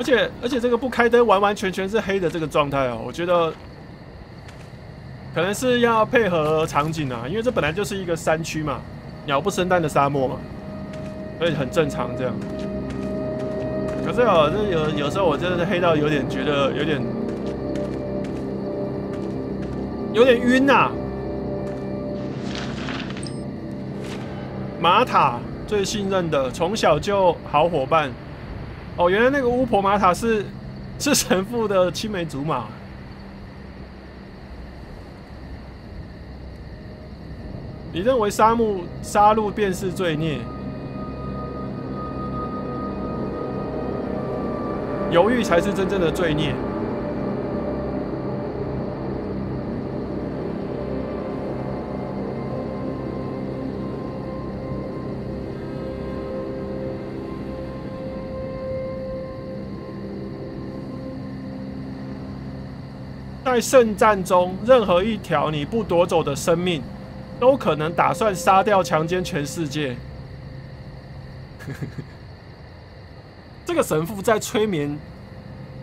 而且而且这个不开灯，完完全全是黑的这个状态哦，我觉得可能是要配合场景啊，因为这本来就是一个山区嘛，鸟不生蛋的沙漠嘛，所以很正常这样。可是哦，这有有时候我真的是黑到有点觉得有点有点晕呐。玛塔最信任的，从小就好伙伴。哦，原来那个巫婆玛塔是是神父的青梅竹马。你认为杀戮杀戮便是罪孽？犹豫才是真正的罪孽。在圣战中，任何一条你不夺走的生命，都可能打算杀掉、强奸全世界。这个神父在催眠，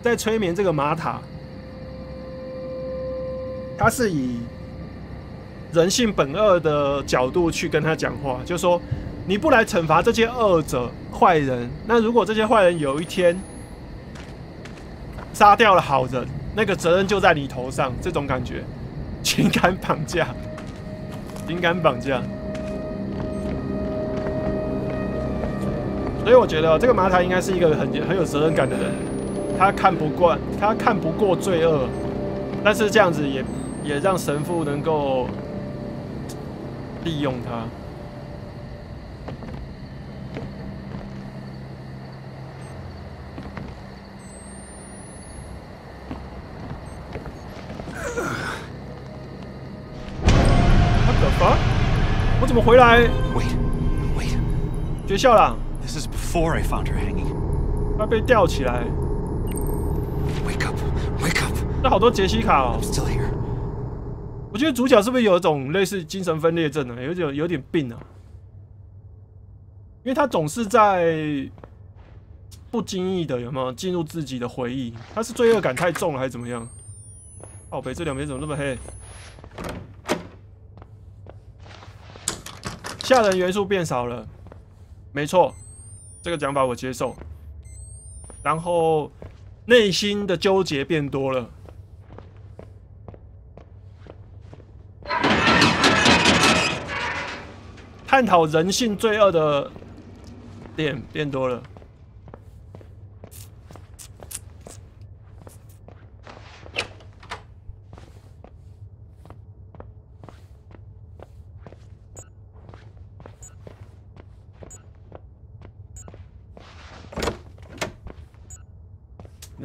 在催眠这个玛塔，他是以人性本恶的角度去跟他讲话，就说你不来惩罚这些恶者、坏人，那如果这些坏人有一天杀掉了好人。那个责任就在你头上，这种感觉，情感绑架，情感绑架。所以我觉得这个马塔应该是一个很很有责任感的人，他看不惯，他看不过罪恶，但是这样子也也让神父能够利用他。怎么回来？Wait, wait. 学校啦。This is before I found her hanging. 她被吊起来。Wake up, wake up. 那好多杰西卡哦。Still here. 我觉得主角是不是有一种类似精神分裂症啊？有点有点病啊。因为他总是在不经意的有没有进入自己的回忆？他是罪恶感太重了还是怎么样？哦，北这两边怎么那么黑？吓人元素变少了，没错，这个讲法我接受。然后内心的纠结变多了，探讨人性罪恶的点变多了。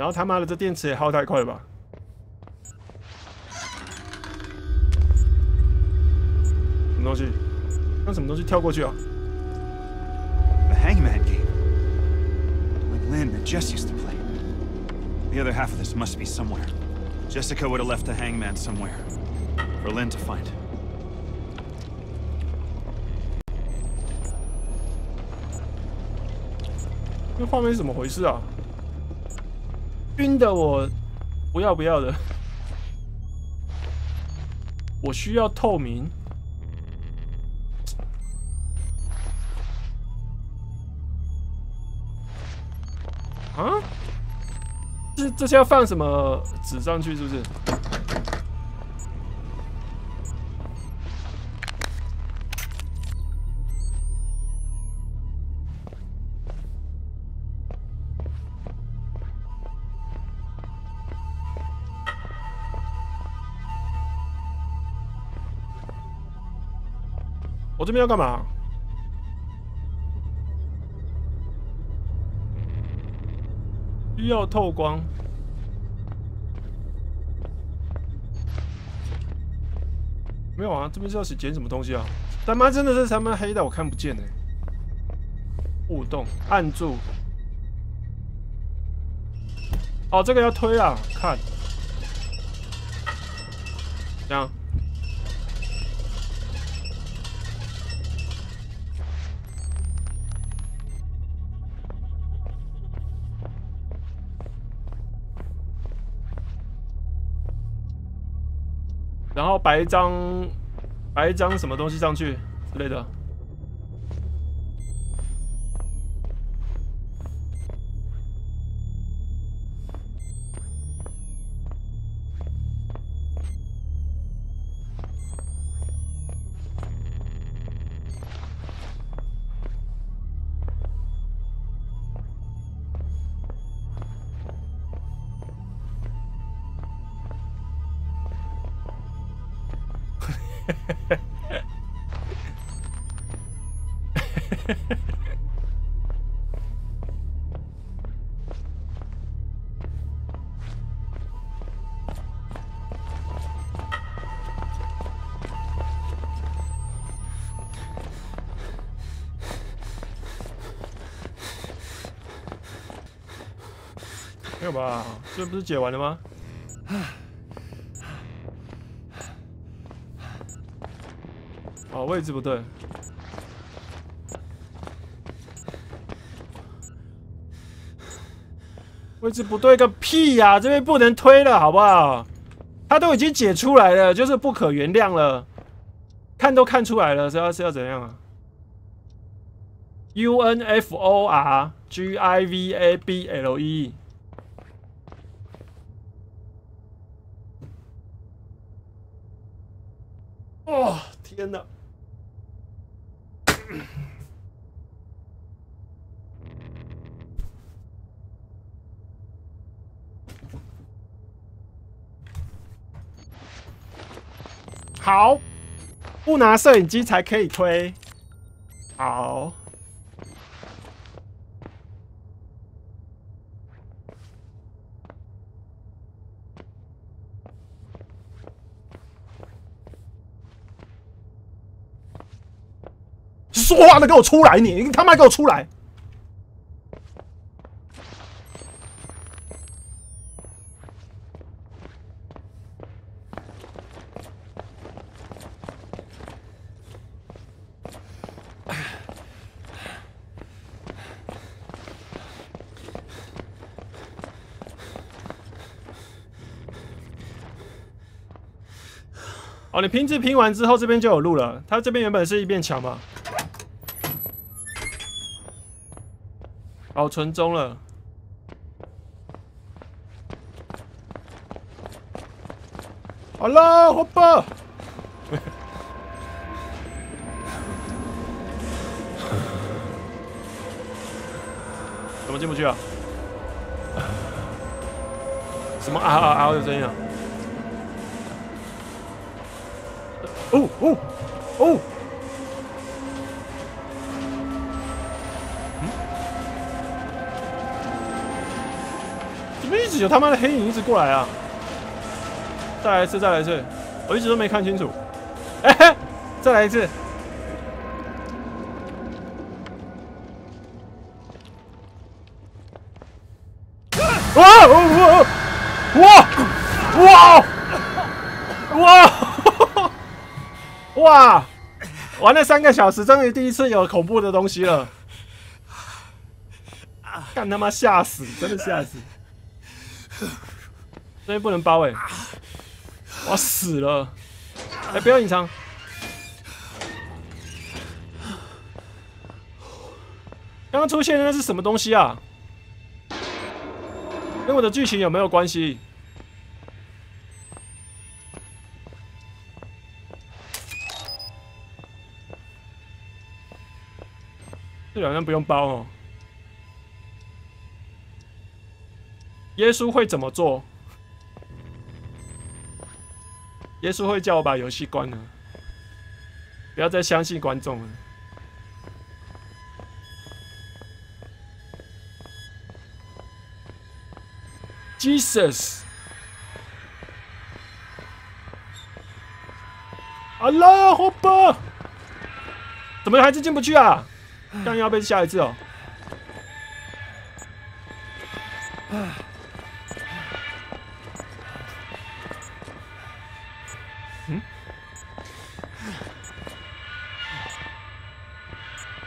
然后他妈的，这电池也耗太快了吧？什么东西？那什么东西跳过去啊？The Hangman game, like Lynn and Jess used to play. The other half of this must be somewhere. Jessica would have left the Hangman somewhere for Lynn to find. 这画面是怎么回事啊？晕的我不要不要的，我需要透明。啊？这这是要放什么纸上去？是不是？我这边要干嘛？需要透光？没有啊，这边是要捡什么东西啊？他妈真的是他妈黑的，我看不见哎！互动，按住。哦，这个要推啊，看，这样。然后摆一张摆一张什么东西上去之类的。没有吧？这不是解完了吗？位置不对。位置不对个屁呀！这边不能推了，好不好？他都已经解出来了，就是不可原谅了。看都看出来了，是要是要怎样啊？U N F O R G I V A B L E。哦，天哪！好，不拿摄影机才可以推。好，说话的给我出来！你你他妈给我出来！拼字拼完之后，这边就有路了。它这边原本是一面墙嘛。保存中了。好了，伙伴。怎么进不去啊？什么啊啊啊的声音啊？哦哦哦！怎么一直有他妈的黑影一直过来啊？再来一次，再来一次，我一直都没看清楚。哎，再来一次！哇！玩了三个小时，终于第一次有恐怖的东西了。干他妈吓死！真的吓死！这边不能包哎！我死了！哎，不要隐藏！刚刚出现的那是什么东西啊？跟我的剧情有没有关系？这两张不用包哦。耶稣会怎么做？耶稣会叫我把游戏关了，不要再相信观众了。Jesus，阿拉伙伴，怎么还是进不去啊？但要被下一次哦。嗯？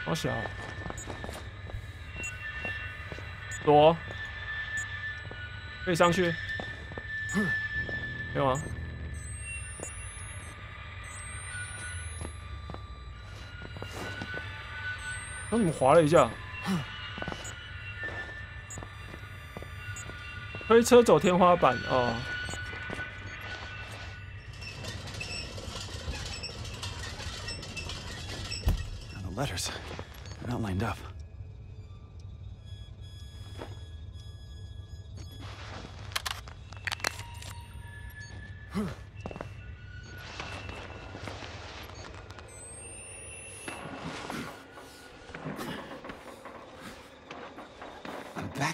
好小。躲。可以上去。没有啊。怎么滑了一下，推车走天花板哦。Now the letters, they're not lined up.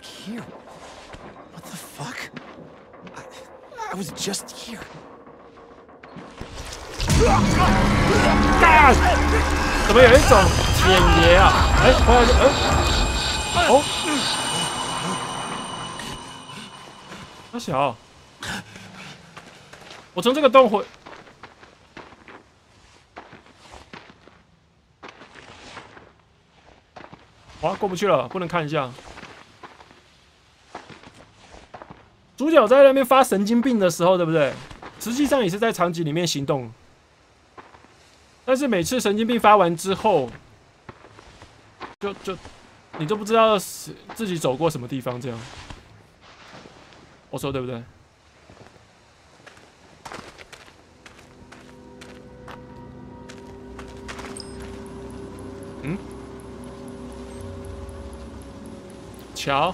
Back here. What the fuck? I, was just here. 怎么有一种舔爷啊？哎，回来就哎，哦，阿小，我从这个洞回，哇，过不去了，不能看一下。主角在那边发神经病的时候，对不对？实际上也是在场景里面行动。但是每次神经病发完之后，就就你都不知道自己走过什么地方，这样，我说对不对？嗯？桥？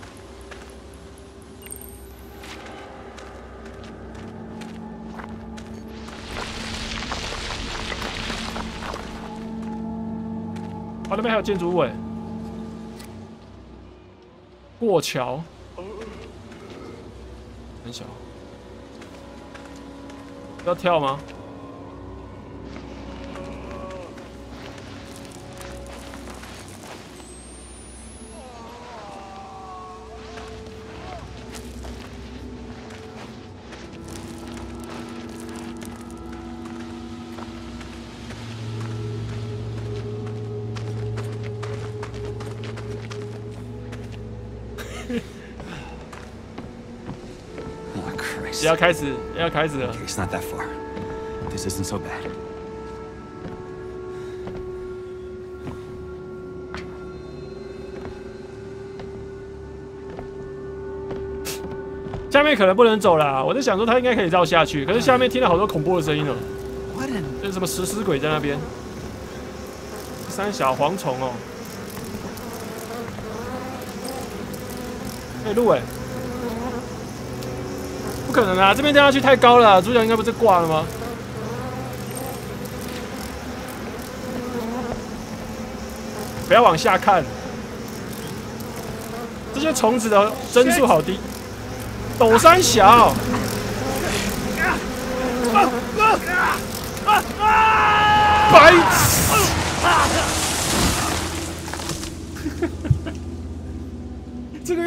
那边还有建筑物哎，过桥，很小，要跳吗要开始，要开始了。Okay, it's not that far. This isn't so bad. 下面可能不能走了，我在想说他应该可以绕下去，可是下面听到好多恐怖的声音了就是什么食尸鬼在那边，三小蝗虫哦，可以录哎，不可能啊，这边掉下去太高了，主角应该不是挂了吗？不要往下看，这些虫子的帧数好低。斗山小，白痴！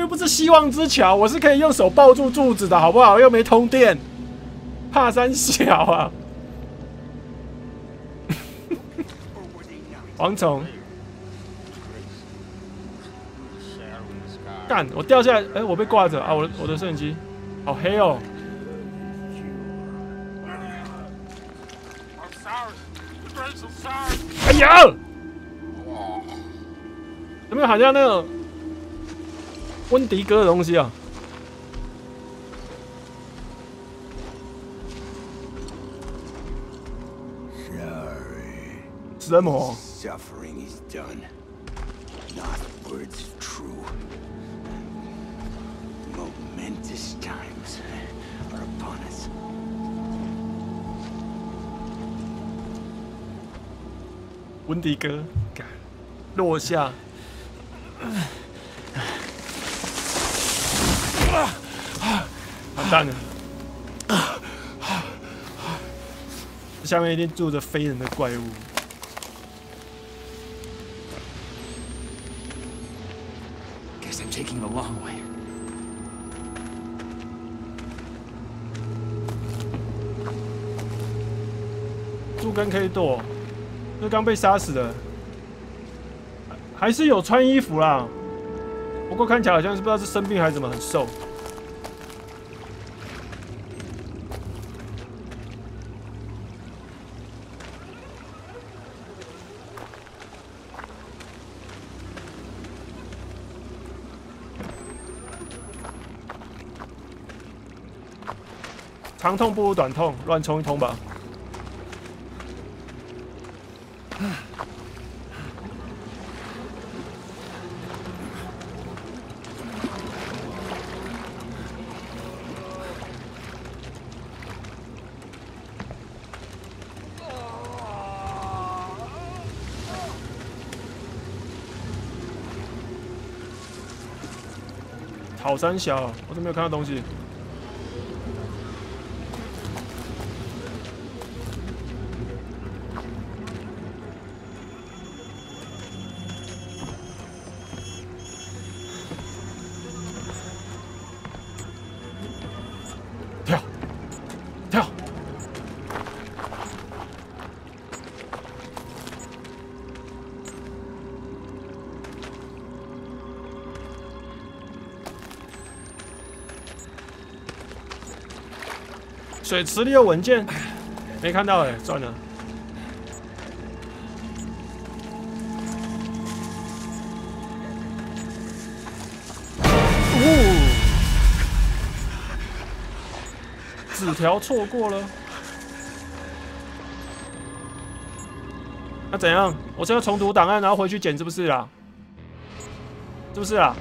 又不是希望之桥，我是可以用手抱住柱子的，好不好？又没通电，怕山小啊！蝗虫，干！我掉下来，哎、我被挂着啊！我的我的摄影机，好黑哦！哎呀！有没有好像那种温迪哥的东西啊.什么？Suffering is done. Not words true. Momentous times are upon us. 温迪哥，干落下。完蛋了！下面一定住着非人的怪物。Guess I'm taking the long way. 树根可以躲，那刚被杀死的，还还是有穿衣服啦。不过看起来好像是不知道是生病还是怎么，很瘦。长痛不如短痛，乱冲一通吧。好三小，我怎么没有看到东西？水池里有文件，没看到哎，算了。哦，纸条错过了，那怎样？我是要重读档案，然后回去捡，是不是啊？是不是啊？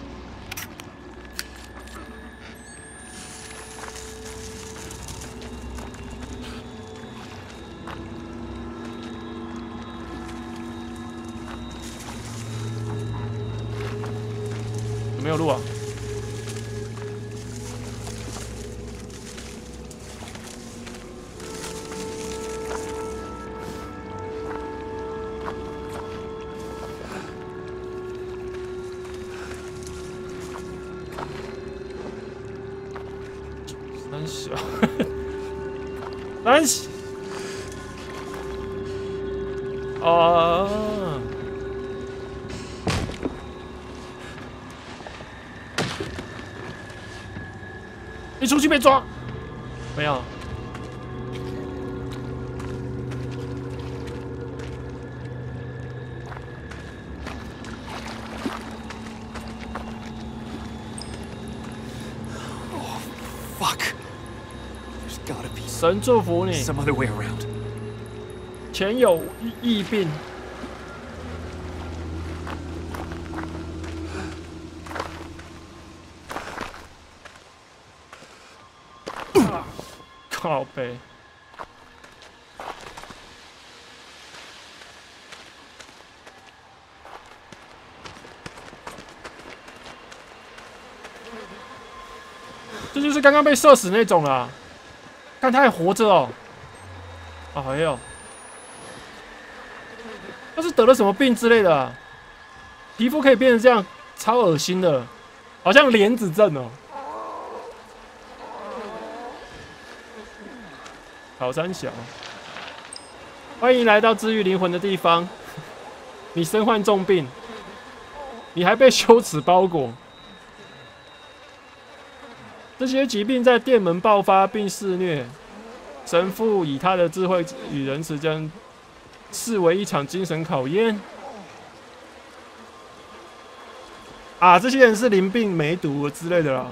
被抓，没有。Fuck. There's gotta be 神祝福你，some other way around. 前有异异病。靠背。这就是刚刚被射死那种啦，看他还活着哦。啊，还有。他是得了什么病之类的、啊，皮肤可以变成这样，超恶心的，好像莲子症哦。好三小，欢迎来到治愈灵魂的地方。你身患重病，你还被羞耻包裹。这些疾病在店门爆发并肆虐，神父以他的智慧与仁慈将视为一场精神考验。啊，这些人是淋病、梅毒之类的啦。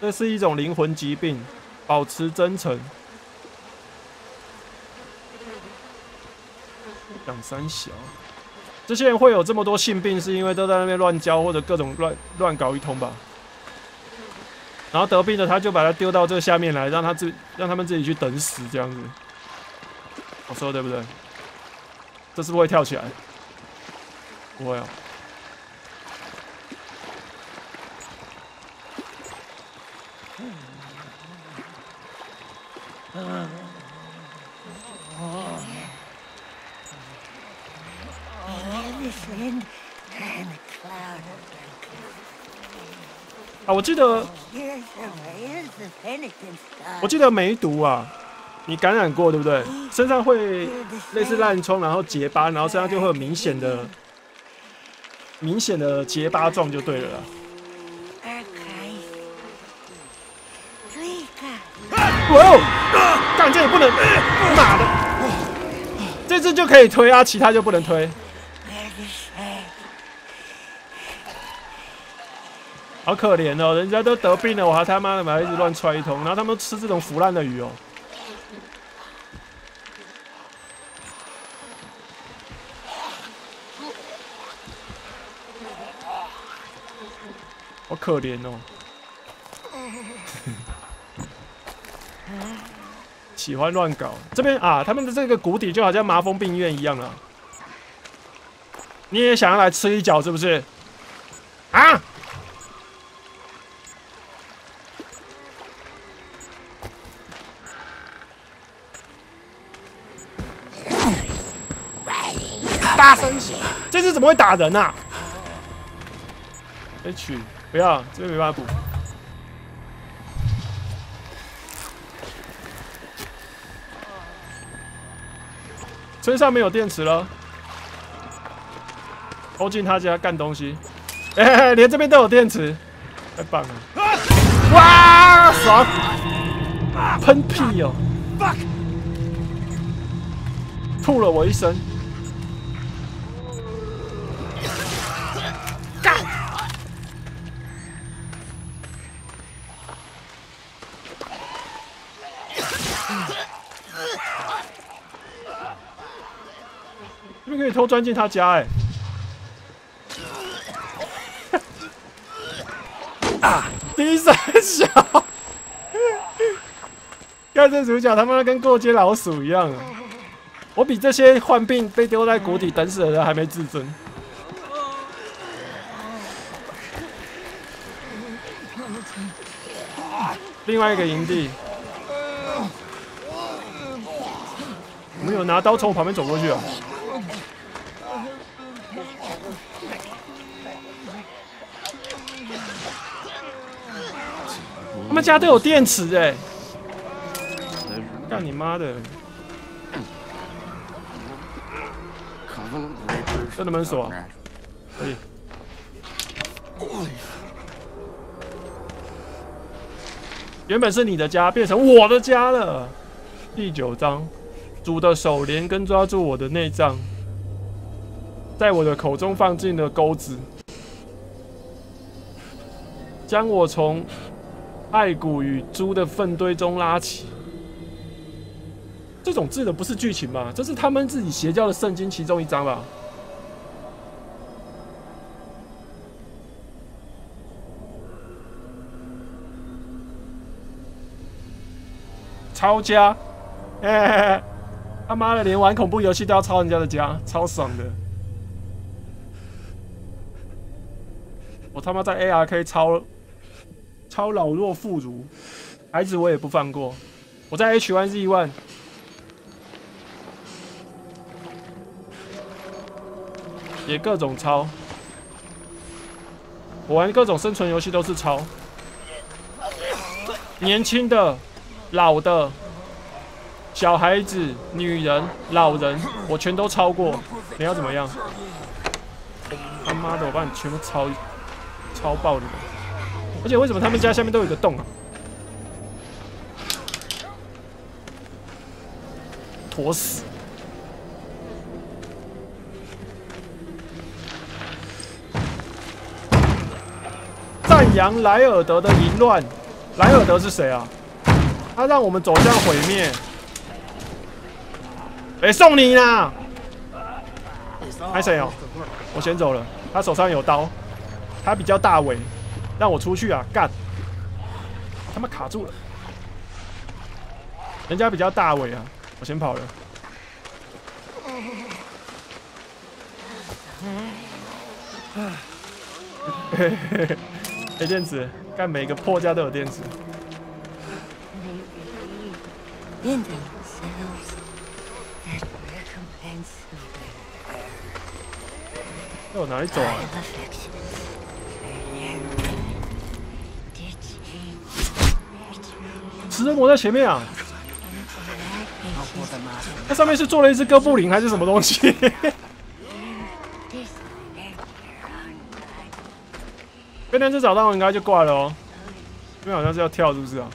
这是一种灵魂疾病，保持真诚。两三小，这些人会有这么多性病，是因为都在那边乱交或者各种乱乱搞一通吧。然后得病的他就把他丢到这下面来，让他自让他们自己去等死这样子。我说对不对？这是不会跳起来？不会啊。啊，我记得我记得梅毒啊，你感染过对不对？身上会类似烂疮，然后结疤，然后身上就会有明显的、明显的结疤状就对了啦。哇哦！干这也不能，妈的！这只就可以推啊，其他就不能推。好可怜哦，人家都得病了，我还他妈的还一直乱踹一通，然后他们吃这种腐烂的鱼哦。好可怜哦。喜欢乱搞，这边啊，他们的这个谷底就好像麻风病院一样了。你也想要来吃一脚是不是？啊！大声些！这次怎么会打人啊？H 不要，这边没办法补。身上没有电池了，偷进他家干东西。哎，连这边都有电池，太棒了！哇，爽！喷屁哦！吐了我一身。偷钻进他家哎！啊！第三小，看这主角他妈跟过街老鼠一样！我比这些患病被丢在谷底等死的人还没自尊。另外一个营地，我们有拿刀从我旁边走过去啊！家都有电池哎！干你妈的！这能不能锁？可以。原本是你的家，变成我的家了。第九章，主的手连根抓住我的内脏，在我的口中放进了钩子，将我从爱古与猪的粪堆中拉起。这种字的不是剧情吧？这是他们自己邪教的圣经其中一章吧？抄家，哎，他妈的，连玩恐怖游戏都要抄人家的家，超爽的！我他妈在 ARK 抄超老弱妇孺，孩子我也不放过。我在 H1Z1 也各种抄，我玩各种生存游戏都是抄，年轻的。老的，小孩子、女人、老人，我全都超过。你要怎么样？他妈的，我把你全部超超爆你们！而且为什么他们家下面都有个洞啊？坨死！赞扬莱尔德的淫乱。莱尔德是谁啊？他让我们走向毁灭。哎，送你啦！还谁哦？我先走了。他手上有刀，他比较大尾，让我出去啊！干！他妈卡住了。人家比较大尾啊，我先跑了。嘿嘿嘿，没电池，干每个破家都有电池。要往哪里走啊？食人魔在前面啊！那上面是做了一只哥布林还是什么东西？被那只找到应该就挂了哦。这边好像是要跳，是不是啊？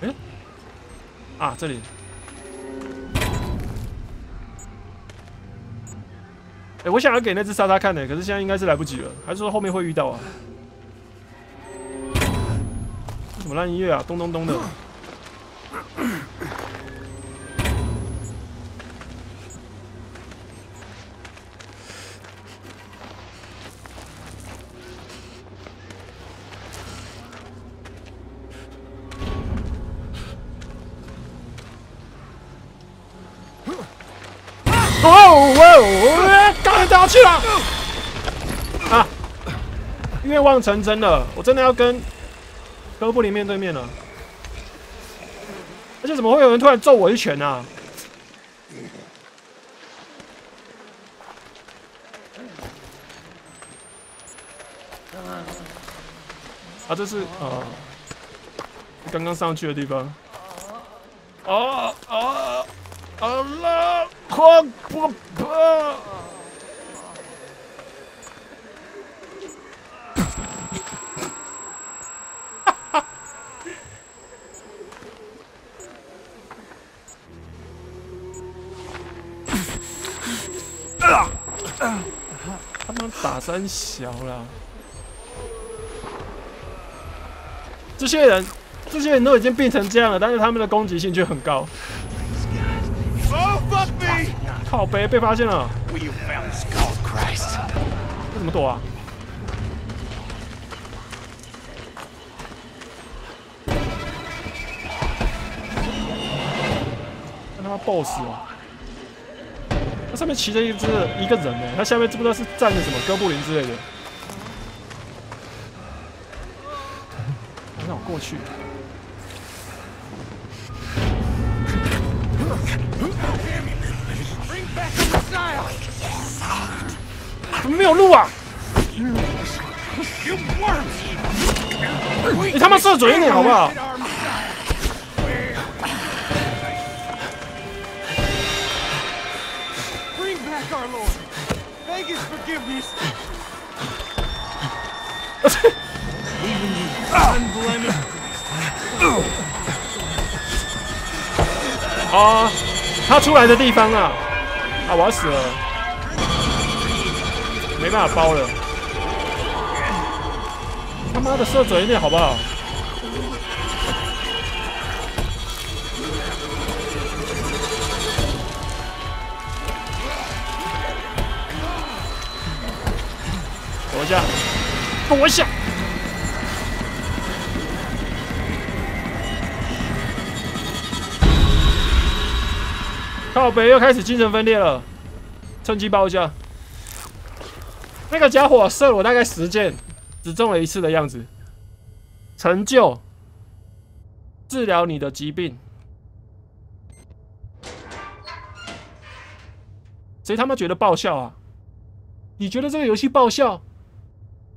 哎，啊，这里。哎，我想要给那只莎莎看的，可是现在应该是来不及了，还是说后面会遇到啊？什么烂音乐啊？咚咚咚的。去了啊！愿望成真了，我真的要跟哥布林面对面了。而且怎么会有人突然揍我一拳啊？啊，这是啊，刚刚上去的地方。啊啊啊啦！快不不！三小了！这些人，这些人都已经变成这样了，但是他们的攻击性却很高。靠背被发现了，这怎么躲啊？那他妈 BOSS 哦！它上面骑着一只一个人呢，他下面知不知道是站着什么哥布林之类的？让我过去。怎么没有路啊？你他妈射准一点好不好？Givemeso 啊，他出来的地方啊！啊，我要死了，没办法包了。他妈的，射准一点好不好？躲一下。靠北又开始精神分裂了，趁机爆一下。那个家伙射了我大概十箭，只中了一次的样子。成就，治疗你的疾病。谁他妈觉得爆笑啊？你觉得这个游戏爆笑？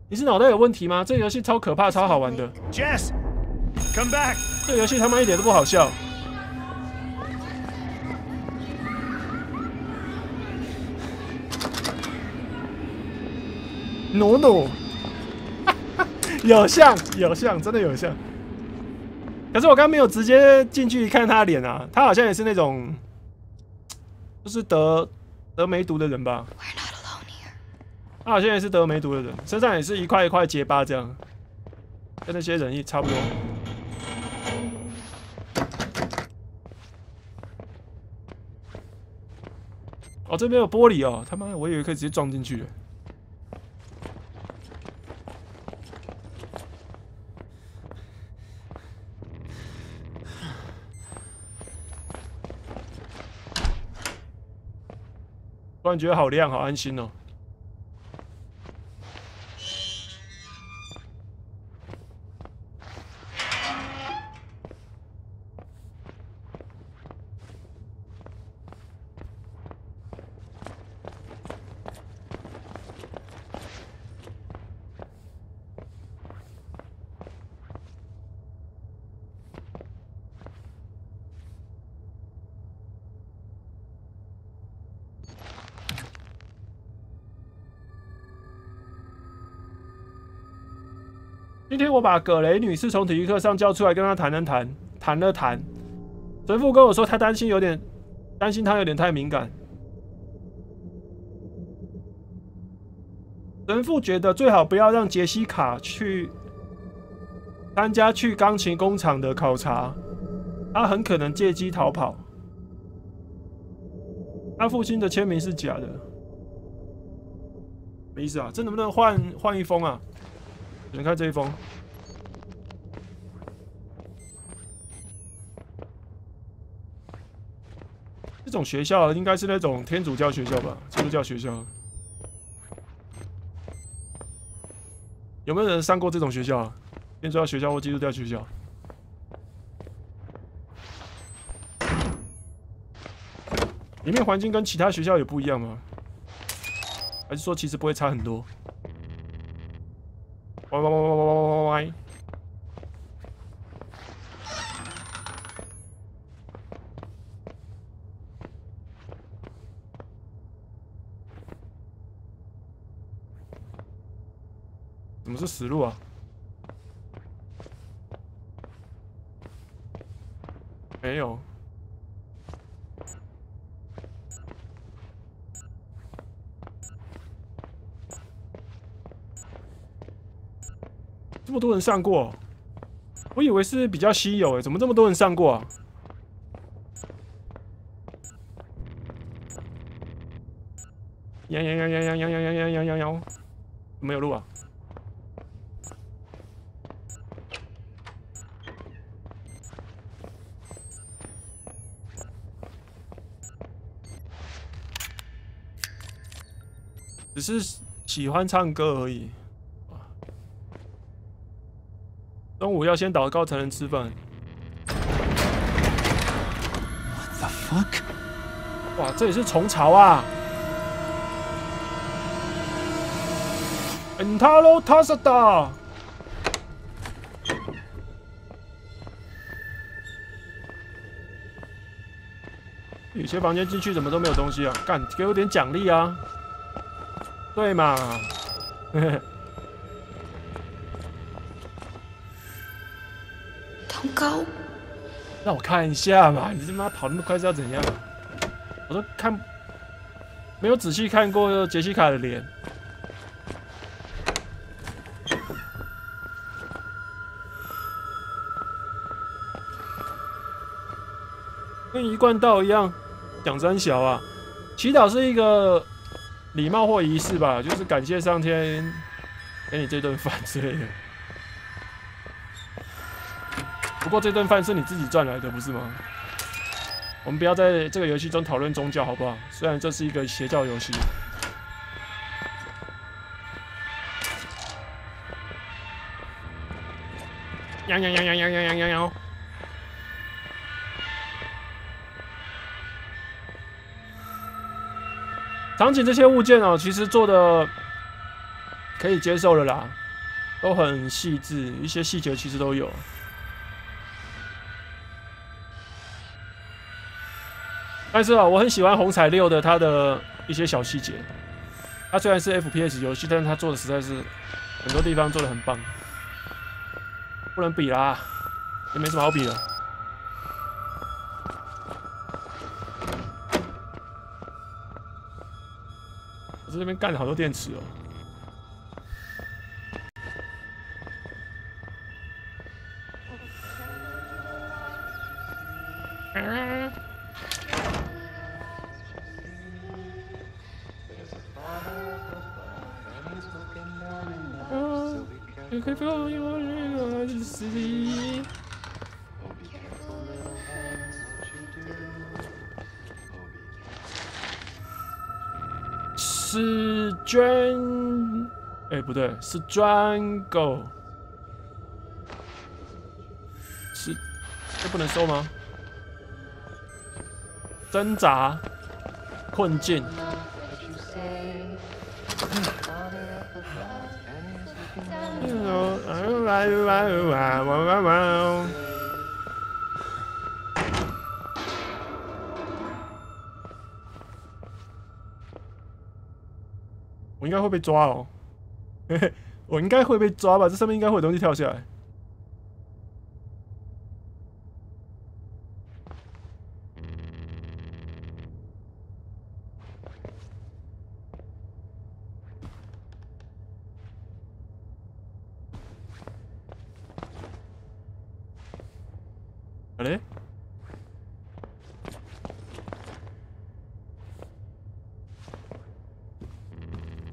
你是脑袋有问题吗？这个游戏超可怕、超好玩的。Jess! Come back! 这个游戏他妈一点都不好笑。努努，有像有像，真的有像。可是我刚刚没有直接近距离看他的脸啊，他好像也是那种，就是得得梅毒的人吧？We're not alone here. 他好像也是得梅毒的人，身上也是一块一块结疤这样，跟那些人也差不多。哦，这边有玻璃哦，他妈的，我以为可以直接撞进去。突然觉得好亮，好安心哦。我把葛雷女士从体育课上叫出来，跟她谈了谈，谈了谈。神父跟我说，他担心有点担心她有点太敏感。神父觉得最好不要让杰西卡去参加去钢琴工厂的考察，他很可能借机逃跑。他父亲的签名是假的，没意思啊！这能不能换换一封啊？只能看这一封。这种学校应该是那种天主教学校吧？基督教学校有没有人上过这种学校？天主教学校或基督教学校？里面环境跟其他学校有不一样吗？还是说其实不会差很多？喂喂喂喂喂喂喂是死路啊？没有。这么多人上过，我以为是比较稀有诶，怎么这么多人上过啊？摇摇摇摇摇摇摇摇摇摇摇，没有路啊！是喜欢唱歌而已。中午要先祷告才能吃饭。What the fuck? 哇，这里是虫巢啊 e n t a r o Tasada。有些房间进去怎么都没有东西啊？干，给我点奖励啊！对嘛？嘿嘿。通高，让我看一下嘛！你他妈跑那么快是要怎样？我都看没有仔细看过杰西卡的脸。跟一贯道一样，讲三小啊，祈祷是一个礼貌或仪式吧，就是感谢上天给你这顿饭之类的。不过这顿饭是你自己赚来的，不是吗？我们不要在这个游戏中讨论宗教，好不好？虽然这是一个邪教游戏。羊羊羊羊羊羊羊羊场景这些物件哦，其实做的可以接受了啦，都很细致，一些细节其实都有。但是啊，我很喜欢红彩六的它的一些小细节。它虽然是 FPS 游戏，但是它做的实在是很多地方做的很棒，不能比啦，也没什么好比的。我在这边干了好多电池哦。不对，是专狗。是，这不能收吗？挣扎，困境。我应该会被抓哦，我应该会被抓吧？这上面应该会有东西跳下来。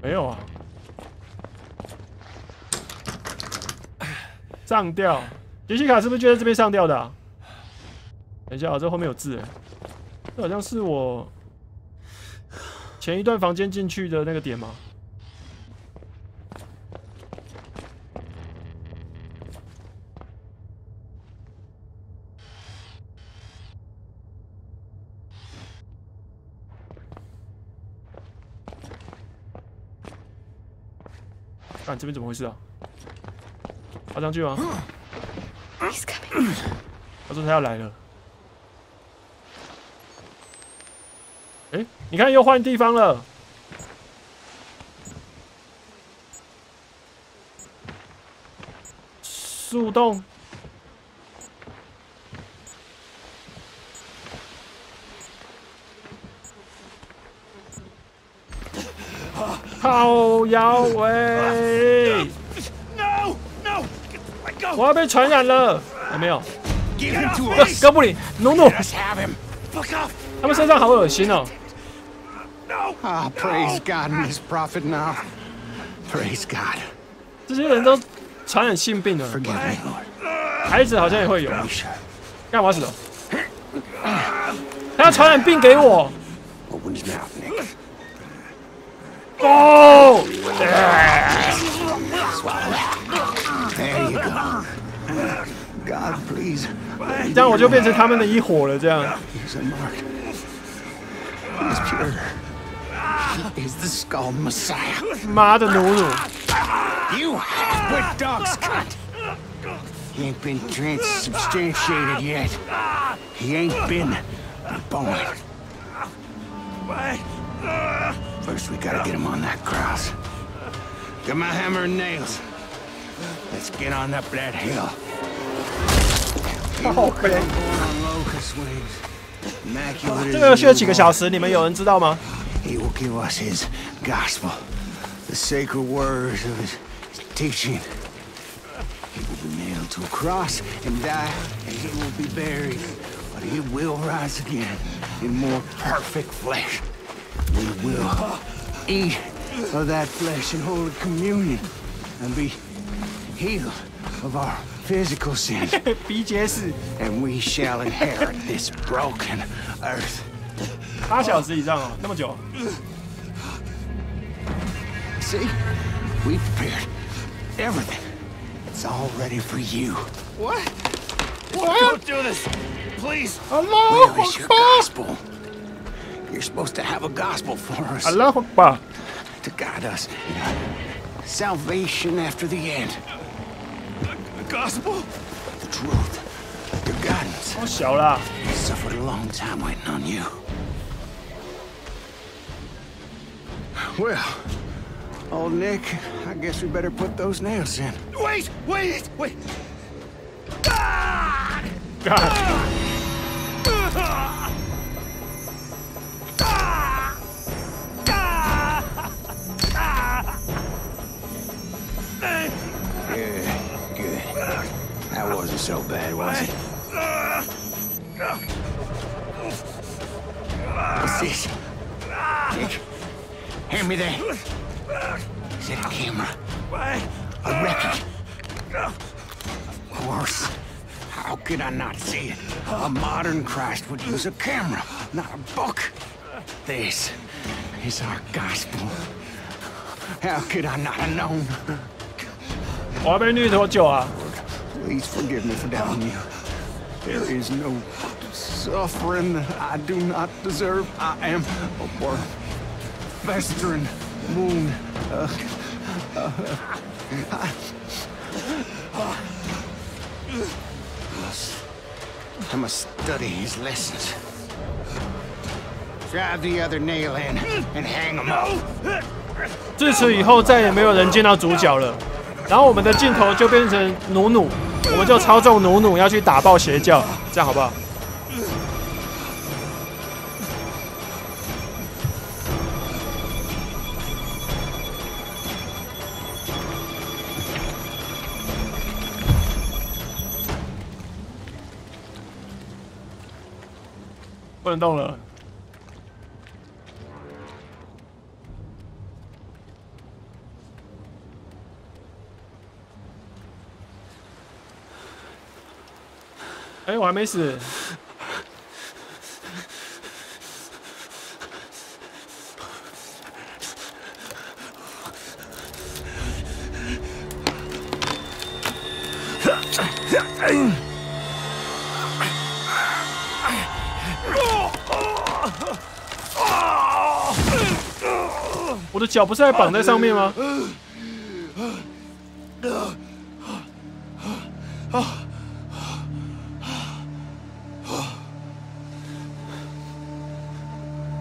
没有啊。上吊，杰西卡是不是就在这边上吊的、啊？等一下、啊，这后面有字，这好像是我前一段房间进去的那个点吗？看这边怎么回事啊？爬上去吗？他说他要来了。哎、你看又换地方了。树洞。好腰喂！我要被传染了。还、没有，哥哥布林，努努，他们身上好恶心哦。Ah, praise God, Miss Prophet. Now, praise God. 这些人都传染性病了。孩子好像也会有。干嘛死的？他要传染病给我。这样我就变成他们的一伙了。这样， He's a mark. He's pure. He is the skull Messiah. 妈的努努， You half-wit dog's cunt. He ain't been transubstantiated yet. He ain't been born. First, we gotta get him on that cross. Get my hammer and nails. Let's get on up that hill. 好悲。 On locust wings. Immaculate 这 as 个需要几 you 个 are. 小时？你们有人知道吗？ He will give us his gospel, the sacred words of his teaching. He will be nailed to a cross and die, and he will be buried. But he will rise again in more perfect flesh. We will eat of that flesh in holy communion and be healed of our physical sins. 鼻结石， And we shall inherit this broken earth. 八小时以上哦，那么久。 See? We prepared everything. It's all ready for you. What? Don't do this! Please! Where is your gospel? You're supposed to have a gospel for us 阿拉伯吧， to guide us in our salvation after the end. gospel? The truth. Your guidance. Oh, Shola. I suffered a long time waiting on you. Well, old Nick, I guess we better put those nails in. Wait, wait, wait. God! God. That wasn't so bad, was it? What's this? Nick, hand me that. Is it a camera? Wait! A record? Of course. How could I not see it? A modern Christ would use a camera, not a book. This is our gospel. How could I not have known? 我要被虐多久啊？ Please forgive me for doubting you. There is no suffering that I do not deserve. I am a worm, festering wound. Uh, uh, I, must, I must study his lessons. Drive the other nail in and hang him up. 自此以后再也没有人见到主角了。然后我们的镜头就变成努努， 我们就操纵努努要去打爆邪教，这样好不好？不能动了。哎，我还没死。我的脚不是还绑在上面吗？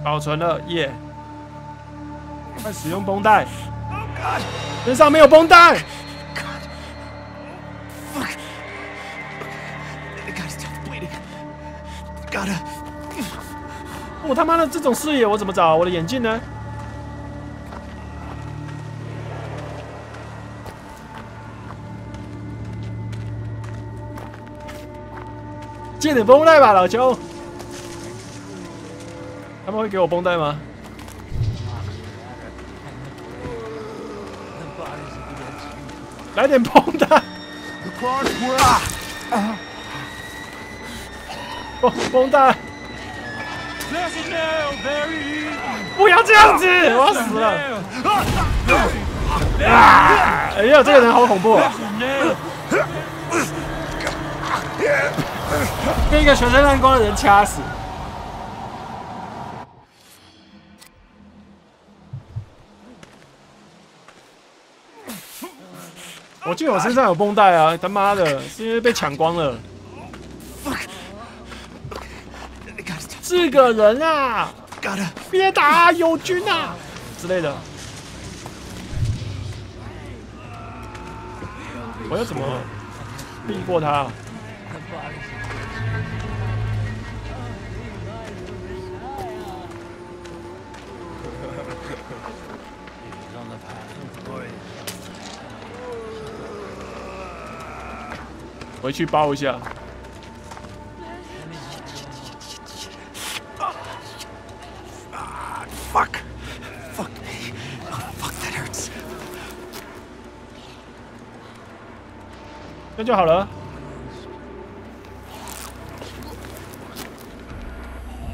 保存了，耶！快使用绷带，身上没有绷带。我他妈的这种视野我怎么找？我的眼镜呢？借点绷带吧，老邱。他会给我绷带吗？来点绷带，The crossword. 绷带，不要这样子，我要死了！啊！哎呀，这个人好恐怖啊！被一个全身烂光的人掐死。因为我身上有绷带啊！他妈的，是因为被抢光了。是个人啊！别打，友军啊之类的。我要怎么避过他、回去包一下。Fuck, fuck, that hurts. 那就好了。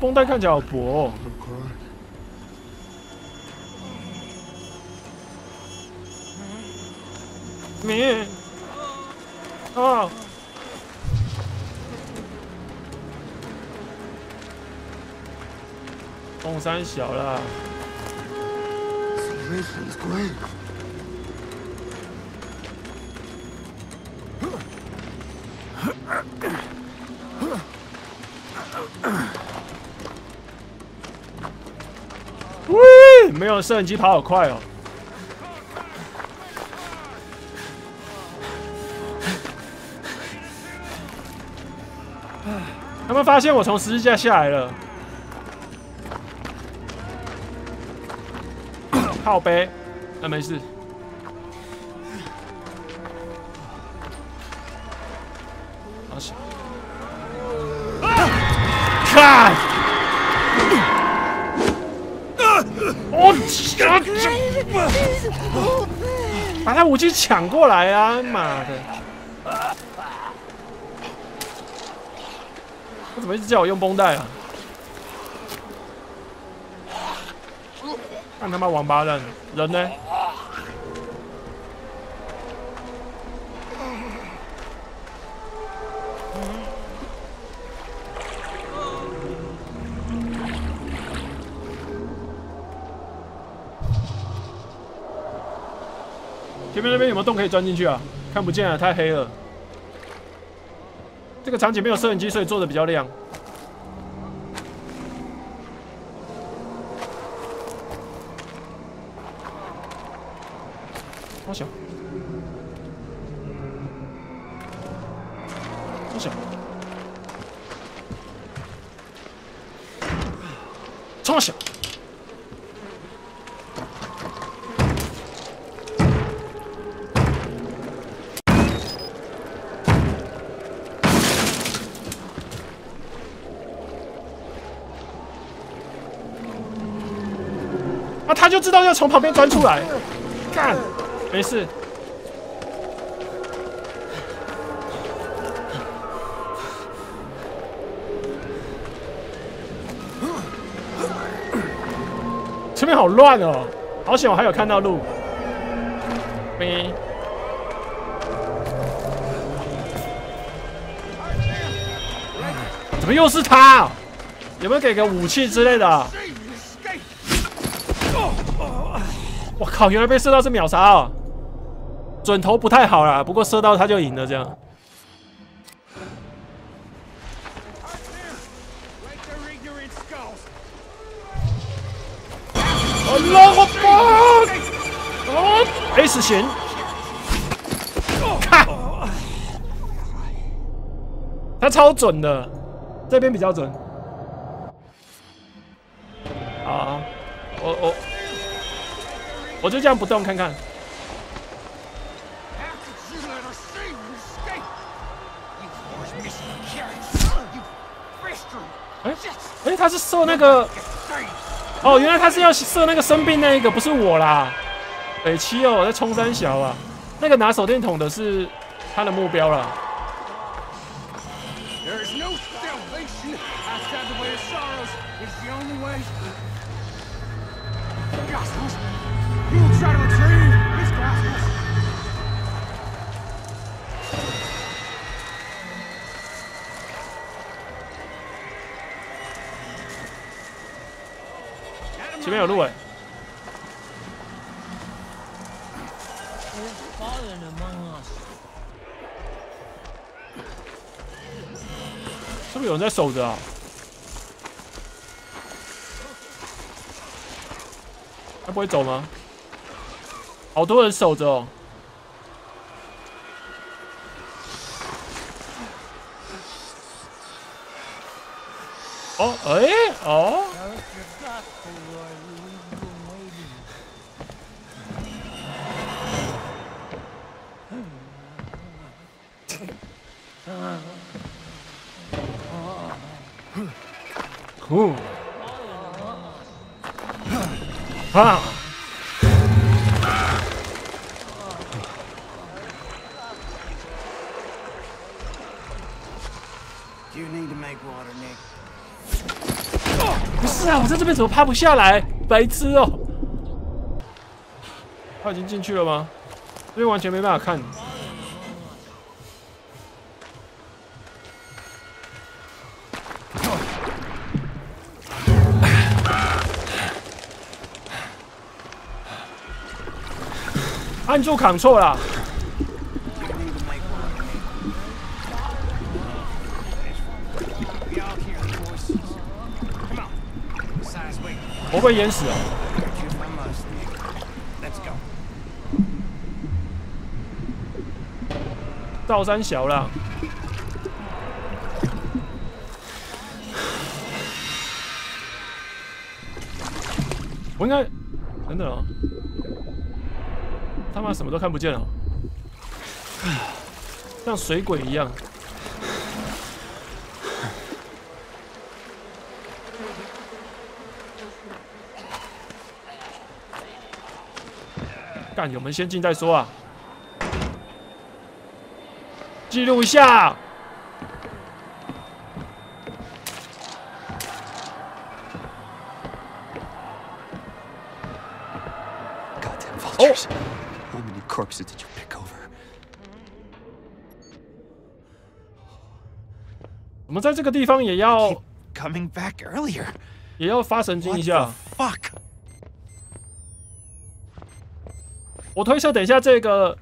绷带看起来好薄。明，啊。东山小啦，喂，没有摄影机跑好快哦。他们发现我从十字架下来了，靠背，那、没事。好险！看，我把他武器抢过来啊！妈的！他怎么一直叫我用绷带啊？他妈王八蛋，人呢？前面那边有没有洞可以钻进去啊？看不见啊，太黑了。这个场景没有摄影机，所以做的比较亮。不知道要从旁边钻出来。干。没事。前面好乱哦好险我还有看到路。喂怎么又是他？有没有给个武器之类的靠！原来被射到是秒杀哦，准头不太好啦，不过射到他就赢了这样。，S 型，看，他超准的，这边比较准。我就这样不动看看。哎哎，他是射那个哦，原来他是要射那个生病那一个，不是我啦。北七哦，在冲山小啊，那个拿手电筒的是他的目标啦。前面有路哎、是不是有人在守着啊？他不会走吗？好多人守着哦。哦，哎、哦，Now it's 啊，我在这边怎么趴不下来？白痴哦、他已经进去了吗？这边完全没办法看。按住 Ctrl 啦，wait. 我被淹死啊！道山小啦。我应该等等啊，他妈什么都看不见了，像水鬼一样。干，有门先进再说啊。记录一下。Goddamn vultures. How many corpses did you pick over? 我们在这个地方也要 Coming back earlier. 也要发神经一下。fuck? 我推测等一下这个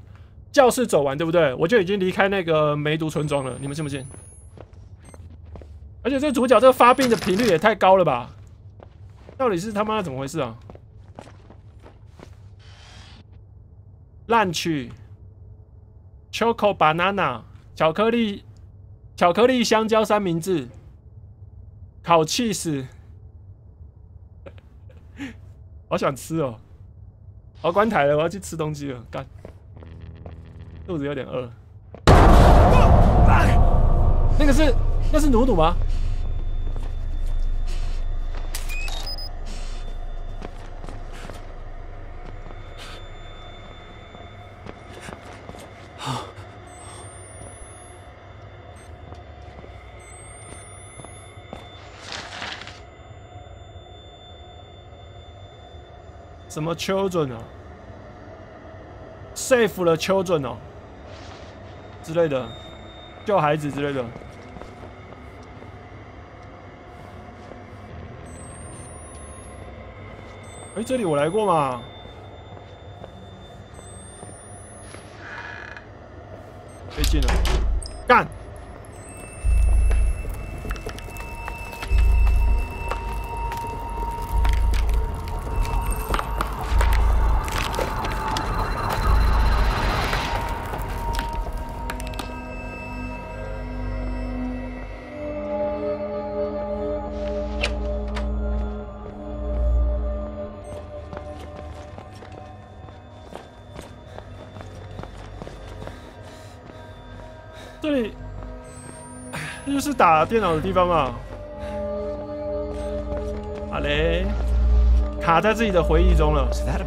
教室走完，对不对？我就已经离开那个梅毒村庄了，你们信不信？而且这主角这个发病的频率也太高了吧？到底是他妈怎么回事啊？烂曲，choco banana，巧克力，巧克力香蕉三明治，烤 cheese，好想吃哦。我要关台了，我要去吃东西了，干，肚子有点饿。那个是那是努努吗？什么 children 啊，save 了 children 哦之类的，救孩子之类的。哎、这里我来过嘛？被进了，干！打电脑的地方嘛。好嘞，卡在自己的回忆中了。That a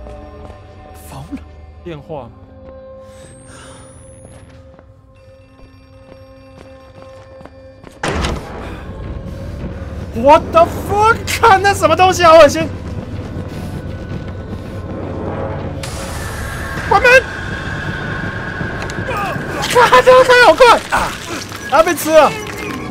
phone? 电话。What the fuck？看那什么东西啊！好恶心！关门！哇，这个开好快啊！啊，被吃了！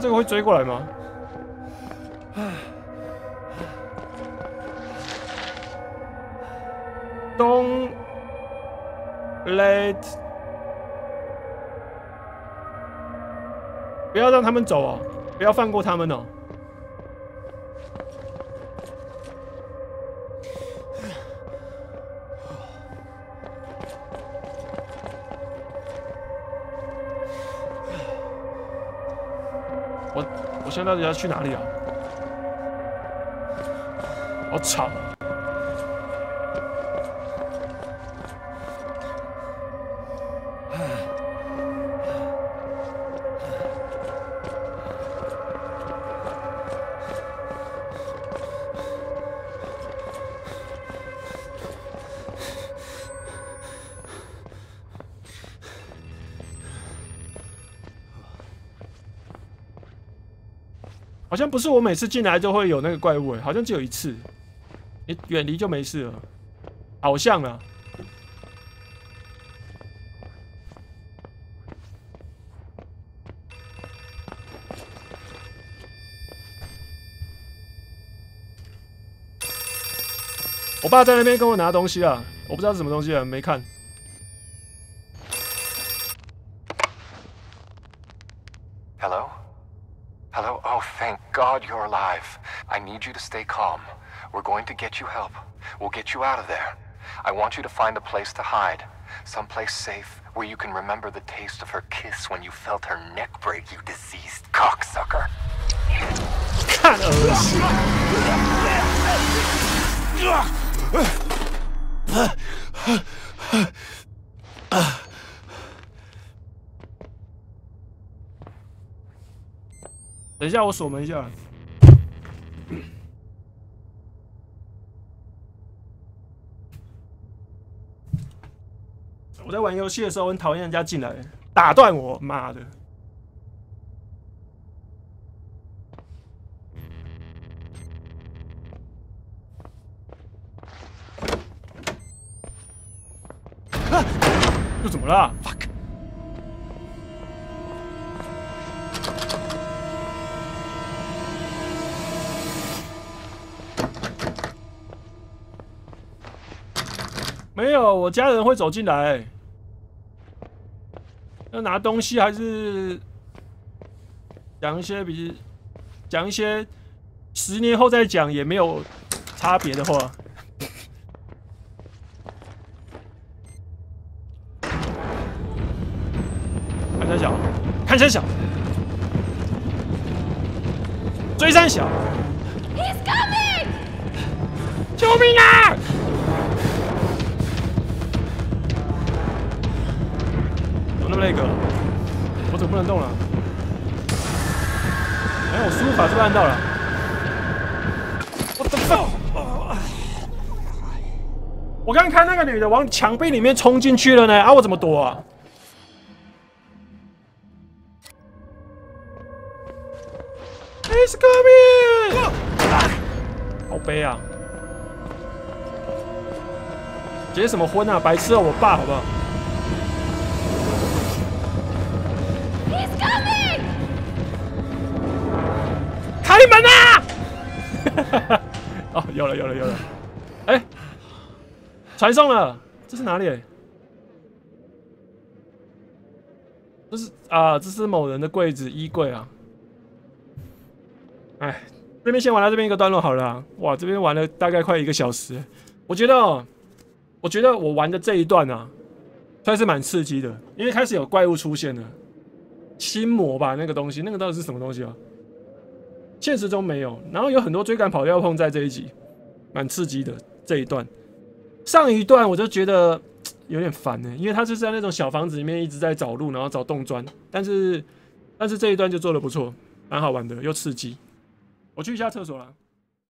这个会追过来吗？Don't let，不要让他们走哦，不要放过他们哦。我现在到底要去哪里啊？好吵好像不是我每次进来就会有那个怪物诶，好像只有一次。你远离就没事了，好像啊。我爸在那边跟我拿东西啊，我不知道是什么东西啊，没看。need you to stay calm. We're going to get you help. We'll get you out of there. I want you to find a place to hide. Someplace safe where you can remember the taste of her kiss when you felt her neck break, you diseased cocksucker. 看恶心。等一下，我锁门一下。 我在玩游戏的时候很讨厌人家进来打断我，妈的！又怎么了没有，我家人会走进来。要拿东西还是讲一些比讲一些十年后再讲也没有差别的话。看山小，看山小。追山小，救命啊！那个？我怎么不能动了？哎，我输入法是不是按到了？我的 fuck！我刚刚看那个女的往墙壁里面冲进去了呢，啊，我怎么躲啊好悲啊！结什么婚啊？白痴啊，我爸好不好？开门啊！哦，有了，有了，有了。哎、传送了，这是哪里？这是啊，这是某人的柜子，衣柜啊。哎，这边先玩到这边一个段落好了、哇，这边玩了大概快一个小时。我觉得，我觉得我玩的这一段啊，算是蛮刺激的，因为开始有怪物出现了，心魔吧，那个东西，那个到底是什么东西啊？现实中没有，然后有很多追赶跑掉碰在这一集，蛮刺激的这一段。上一段我就觉得有点烦呢，因为他就是在那种小房子里面一直在找路，然后找洞砖，但是但是这一段就做的不错，蛮好玩的，又刺激。我去一下厕所了。